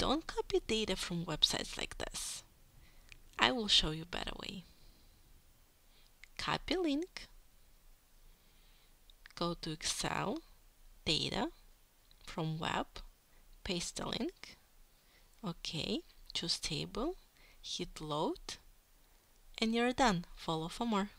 don't copy data from websites like this. I will show you a better way. Copy link, go to Excel, data, from web, paste the link, OK, choose table, hit load, and you're done. Follow for more.